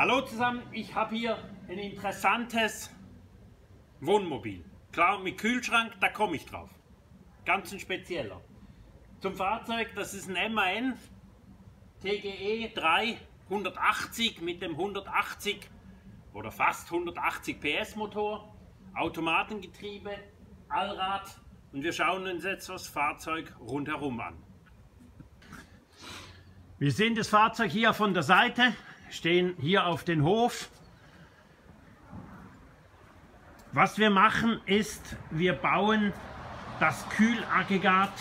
Hallo zusammen, ich habe hier ein interessantes Wohnmobil. Klar, mit Kühlschrank, da komme ich drauf. Ganz ein spezieller. Zum Fahrzeug, das ist ein MAN TGE 3 180 mit dem 180 oder fast 180 PS Motor, Automatengetriebe, Allrad und wir schauen uns jetzt das Fahrzeug rundherum an. Wir sehen das Fahrzeug hier von der Seite, stehen hier auf den Hof. Was wir machen ist, wir bauen das Kühlaggregat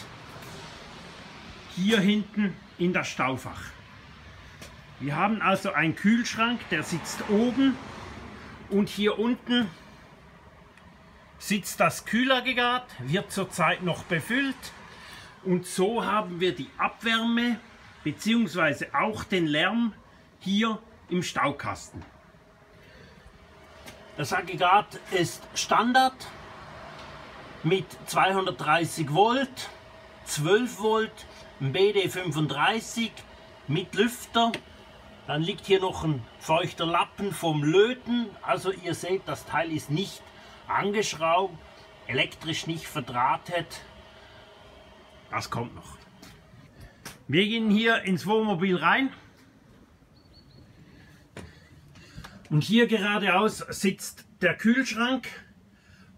hier hinten in das Staufach. Wir haben also einen Kühlschrank, der sitzt oben und hier unten sitzt das Kühlaggregat, wird zurzeit noch befüllt und so haben wir die Abwärme bzw. auch den Lärm hier im Staukasten. Das Aggregat ist Standard mit 230 Volt, 12 Volt, BD35 mit Lüfter. Dann liegt hier noch ein feuchter Lappen vom Löten. Also ihr seht, das Teil ist nicht angeschraubt, elektrisch nicht verdrahtet. Das kommt noch. Wir gehen hier ins Wohnmobil rein. Und hier geradeaus sitzt der Kühlschrank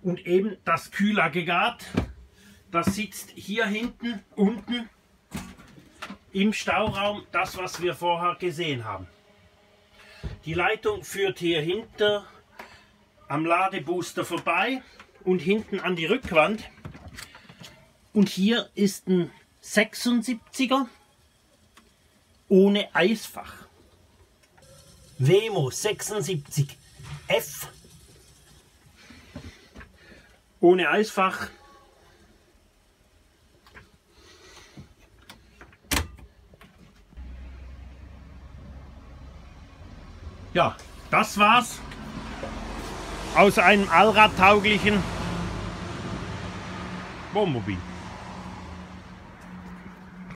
und eben das Kühlaggregat. Das sitzt hier hinten, unten im Stauraum, das was wir vorher gesehen haben. Die Leitung führt hier hinter am Ladebooster vorbei und hinten an die Rückwand. Und hier ist ein 76er ohne Eisfach. Wemo 76F ohne Eisfach. Ja, das war's aus einem allradtauglichen Wohnmobil.